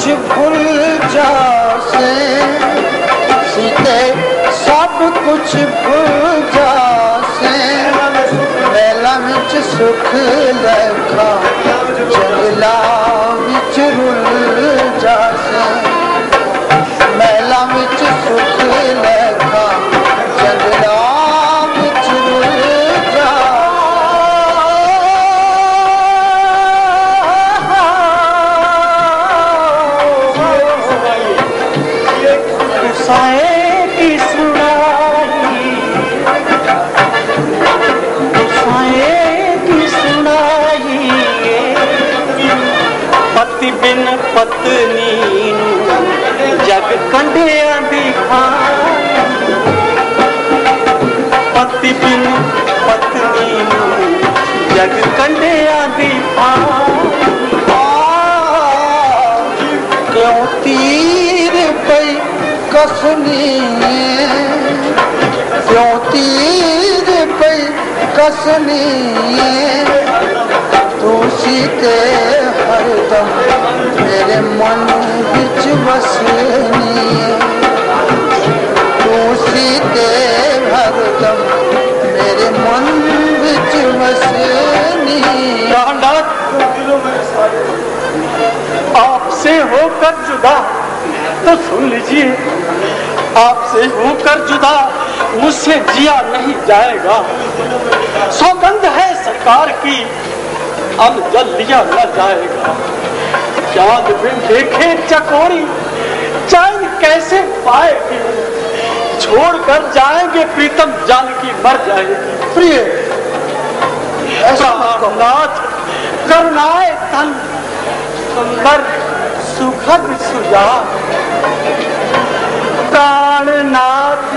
کچھ بھول جاسے سیتے سب کچھ بھول جاسے میلا میں سکھ لکھا جنگلا ਪਤਨੀ ਨੂੰ ਜਗ ਕੰਢਿਆਂ ਦੀ ਖਾਨ ਪਤੀ ਬਿਨ ਪਤਨੀ ਨੂੰ ਜਗ ਕੰਢਿਆਂ ਦੀ ਖਾਨ ਕਿਉਂ ਤੀ کسنی کیوں تیر پئی کسنی تو سیتے ہر دم میرے من وچ وسنی تو سیتے ہر دم میرے من وچ وسنی ڈانڈا آپ سے ہو کر جدا تو سن لیجیے آپ سے ہو کر جدا مجھ سے جیا نہیں جائے گا۔ سوگند ہے سرکار کی اب جل لیا نہ جائے گا۔ چاند بن دیکھے چکوری چین کیسے پائے گی؟ چھوڑ کر جائیں گے پریتم جان کی مر جائے گی پریے ایسا ناتھ کرنائے تن سندر سکھد سجا۔ پران ناتھ